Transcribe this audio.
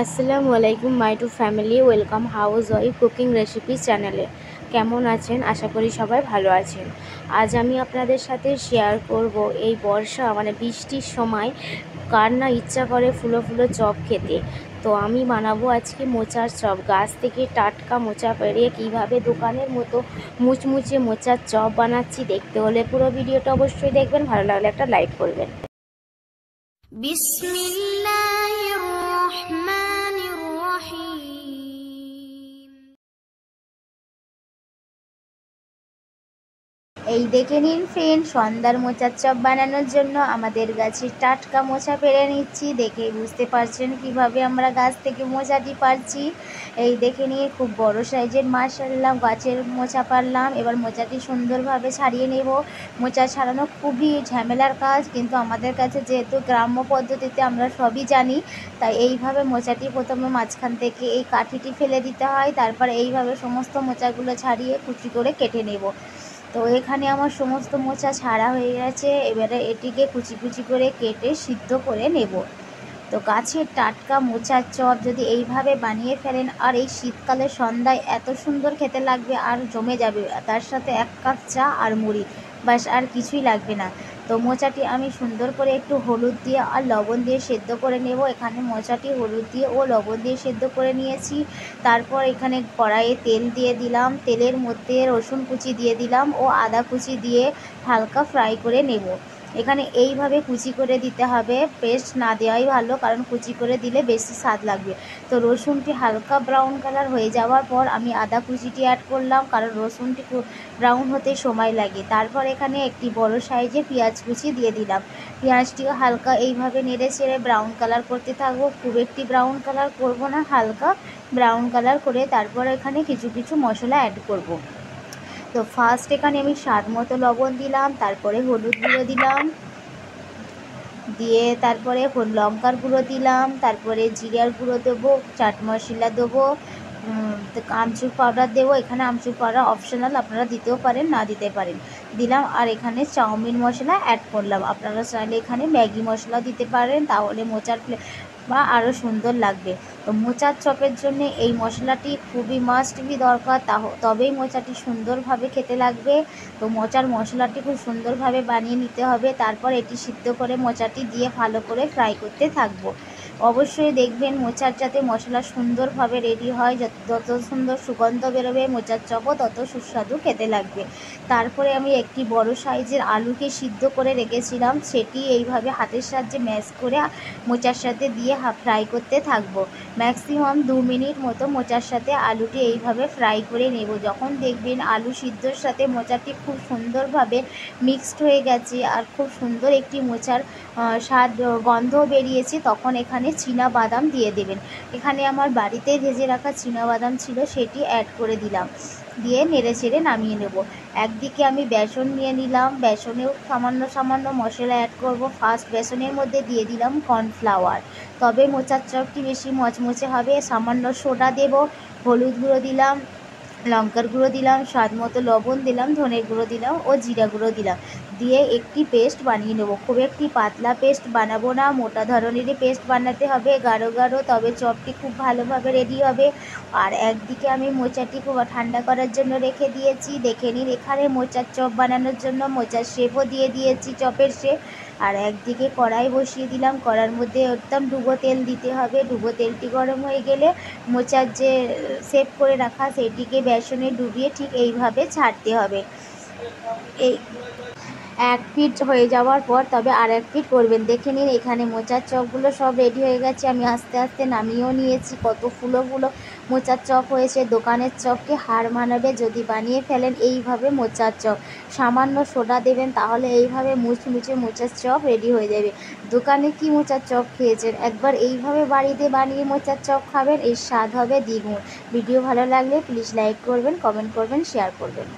আসসালামু আলাইকুম, my to family, welcome house wife cooking recipe চ্যানেলে। কেমন আছেন? আশা করি সবাই ভালো আছেন। আজ আমি আপনাদের সাথে শেয়ার করব এই বর্ষা মানে বৃষ্টির সময় কার না ইচ্ছা করে ফুলো ফুলো চপ খেতে। তো আমি বানাবো আজকে মোচার চপ। গাছ থেকে টাটকা মোচা পেরিয়ে কীভাবে দোকানের মতো মুচমুচে মোচার চপ বানাচ্ছি দেখতে হলে পুরো ভিডিওটা অবশ্যই দেখবেন, ভালো লাগলে একটা লাইক করবেন। বিসমিল্লাহির রহমানির P. এই দেখে নিন ফ্রেন্ড সন্ধ্যার মোচার চপ বানানোর জন্য আমাদের গাছে টাটকা মোচা পেরে নিচ্ছি। দেখে বুঝতে পারছেন কীভাবে আমরা গাছ থেকে মোচাটি পারছি। এই দেখে নিয়ে খুব বড় সাইজের মাছ সারলাম গাছের মোচা পারলাম। এবার মোচাটি সুন্দরভাবে ছাড়িয়ে নেব। মোচা ছাড়ানো খুবই ঝামেলার কাজ, কিন্তু আমাদের কাছে যেহেতু গ্রাম্য পদ্ধতিতে আমরা সবই জানি, তাই এইভাবে মোচাটি প্রথমে মাঝখান থেকে এই কাঠিটি ফেলে দিতে হয়। তারপর এইভাবে সমস্ত মোচাগুলো ছাড়িয়ে কুচি করে কেটে নেব। তো এখানে আমার সমস্ত মোচা ছাড়া হয়ে গেছে। এবারে এটিকে কুচি কুচি করে কেটে সিদ্ধ করে নেব। তো গাছের টাটকা মোচার চপ যদি এইভাবে বানিয়ে ফেলেন, আর এই শীতকালে সন্ধ্যায় এত সুন্দর খেতে লাগবে আর জমে যাবে, তার সাথে এক কাপ চা আর মুড়ি বাস আর কিছুই লাগবে না। তো মোচাটি আমি সুন্দর করে একটু হলুদ দিয়ে আর লবণ দিয়ে সেদ্ধ করে নেব। এখানে মোচাটি হলুদ দিয়ে ও লবণ দিয়ে সেদ্ধ করে নিয়েছি। তারপর এখানে কড়াইয়ে তেল দিয়ে দিলাম। তেলের মধ্যে রসুন কুচি দিয়ে দিলাম। ও আদা কুচি দিয়ে হালকা ফ্রাই করে নেব। এখানে এইভাবে কুচি করে দিতে হবে। পেস্ট না দেওয়াই ভালো, কারণ কুচি করে দিলে বেশি স্বাদ লাগবে। তো রসুনটি হালকা ব্রাউন কালার হয়ে যাওয়ার পর আমি আদা কুচিটি অ্যাড করলাম, কারণ রসুনটি ব্রাউন হতে সময় লাগে। তারপর এখানে একটি বড় সাইজে পেঁয়াজ কুচি দিয়ে দিলাম। পেঁয়াজটিও হালকা এইভাবে নেড়ে ছেড়ে ব্রাউন কালার করতে থাকব। খুব একটি ব্রাউন কালার করব না, হালকা ব্রাউন কালার করে তারপর এখানে কিছু কিছু মশলা অ্যাড করব। তো ফার্স্ট এখানে আমি স্বাদ মতো লবণ দিলাম, তারপরে হলুদ গুঁড়ো দিলাম, দিয়ে তারপরে লঙ্কার গুঁড়ো দিলাম, তারপরে জিরার গুঁড়ো দেবো, চাট মশলা দেবো আমচুর পাউডার দেবো, এখানে আমচুর পাউডার অপশনাল আপনারা দিতেও পারেন, না দিতে পারেন। দিলাম আর এখানে চাউমিন মশলা অ্যাড করলাম। আপনারা চাইলে এখানে ম্যাগি মশলা দিতে পারেন, তাহলে মোচার বা আরও সুন্দর লাগবে। তো মোচার চপের জন্য এই মশলাটি খুবই মাস্ট বি দরকার। তবেই মোচাটি সুন্দরভাবে খেতে লাগবে। তো মোচার মশলাটি খুব সুন্দরভাবে বানিয়ে নিতে হবে। তারপর এটি সিদ্ধ করে মোচাটি দিয়ে ভালো করে ফ্রাই করতে থাকব। অবশ্যই দেখবেন মোচার যাতে মশলা সুন্দরভাবে রেডি হয়, যত সুন্দর সুগন্ধ বেরোবে মোচার চপও তত সুস্বাদু খেতে লাগবে। তারপরে আমি একটি বড় সাইজের আলুকে সিদ্ধ করে রেখেছিলাম, সেটি এইভাবে হাতের সাহায্যে ম্যাশ করে মোচার সাথে দিয়ে ফ্রাই করতে থাকব। ম্যাক্সিমাম দু মিনিট মতো মোচার সাথে আলুটি এইভাবে ফ্রাই করে নেব। যখন দেখবেন আলু সিদ্ধর সাথে মোচাটি খুব সুন্দরভাবে মিক্সড হয়ে গেছে আর খুব সুন্দর একটি মোচার স্বাদ গন্ধ বেরিয়েছে, তখন এখানে বাদাম দিয়ে দেবেন। এখানে আমার বাড়িতে ভেজে রাখা চীনা বাদাম ছিল, সেটি অ্যাড করে দিলাম। দিয়ে নেড়ে চেড়ে নামিয়ে নেব। একদিকে আমি বেসন নিয়ে নিলাম, বেসনেও সামান্য সামান্য মশলা অ্যাড করব। ফার্স্ট বেসনের মধ্যে দিয়ে দিলাম কর্নফ্লাওয়ার তবে মোচার চপটি বেশি মচমচে হবে, সামান্য সোডা দেব, হলুদ গুঁড়ো দিলাম লঙ্কার গুঁড়ো দিলাম, স্বাদ মতো লবণ দিলাম, ধনের গুঁড়ো দিলাম ও জিরা গুঁড়ো দিলাম। দিয়ে একটি পেস্ট বানিয়ে নেব। খুব একটি পাতলা পেস্ট বানাবো না, মোটা ধরনেরই পেস্ট বানাতে হবে, গাঢ় গাঢ়, তবে চপটি খুব ভালোভাবে রেডি হবে। আর একদিকে আমি মোচাটি খুব ঠান্ডা করার জন্য রেখে দিয়েছি। দেখে নিন, এখানে মোচার চপ বানানোর জন্য মোচার শেপও দিয়ে দিয়েছি, চপের শেপ আর একদিকে কড়াই বসিয়ে দিলাম। কড়ার মধ্যে একদম ডুবো তেল দিতে হবে। ডুবো তেলটি গরম হয়ে গেলে মোচার যে সেভ করে রাখা, সেটিকে বেসনে ডুবিয়ে ঠিক এইভাবে ছাড়তে হবে। এই এক ফিট হয়ে যাওয়ার পর তবে আর এক ফিট করবেন। দেখে নিন, এখানে মোচার চপগুলো সব রেডি হয়ে গেছে। আমি আস্তে আস্তে নামিয়েও নিয়েছি। কত ফুলো ফুলো মোচার চপ হয়েছে। দোকানের চপকে হার মানাবে যদি বানিয়ে ফেলেন, এইভাবে মোচার চপ। সামান্য সোডা দেবেন, তাহলে এইভাবে মুচমুচে মোচার চপ রেডি হয়ে যাবে। দোকানে কি মোচার চপ খেয়েছেন? একবার এইভাবে বাড়িতে বানিয়ে মোচার চপ খাবেন, এর স্বাদ হবে দ্বিগুণ। ভিডিও ভালো লাগলে প্লিজ লাইক করবেন কমেন্ট করবেন শেয়ার করবেন।